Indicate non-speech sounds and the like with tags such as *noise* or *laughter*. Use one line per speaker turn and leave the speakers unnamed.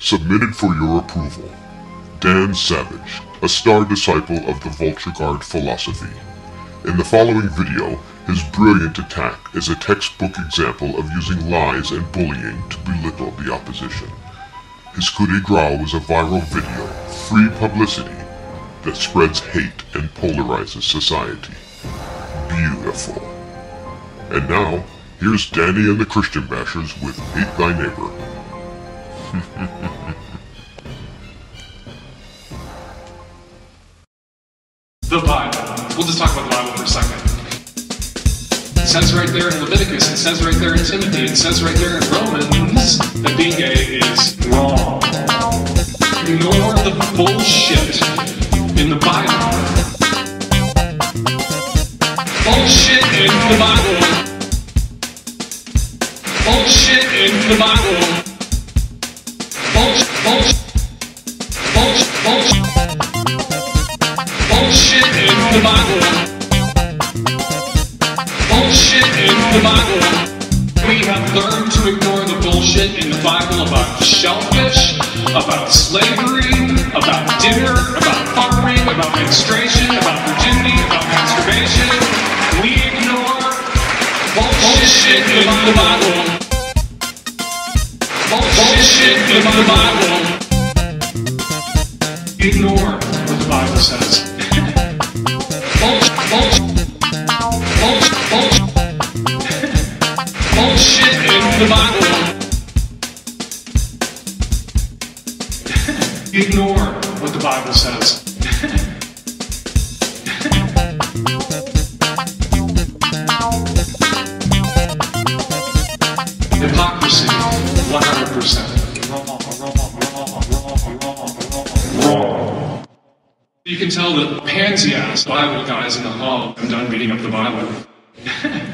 submitted for your approval. Dan Savage, a star disciple of the Vulture Guard philosophy. In the following video, his brilliant attack is a textbook example of using lies and bullying to belittle the opposition. His coup de grace was a viral video, free publicity, that spreads hate and polarizes society. Beautiful. And now, here's Danny and the Christian Bashers with Hate Thy Neighbor.
The Bible. We'll just talk about the Bible for a second. It says right there in Leviticus, it says right there in Timothy, it says right there in Romans that being gay is wrong. Ignore the bullshit in the Bible. Bullshit in the Bible. Bullshit in the Bible. About slavery, about dinner, about farming, about menstruation, about virginity, about masturbation. We ignore bullshit in the Bible. Bullshit in the Bible. Ignore what the Bible says. Bullshit, bullshit, in the Bible. Ignore what the Bible says. Hypocrisy, 100%. Wrong. You can tell the pansy ass Bible guys in the hall I'm done reading up the Bible. *laughs*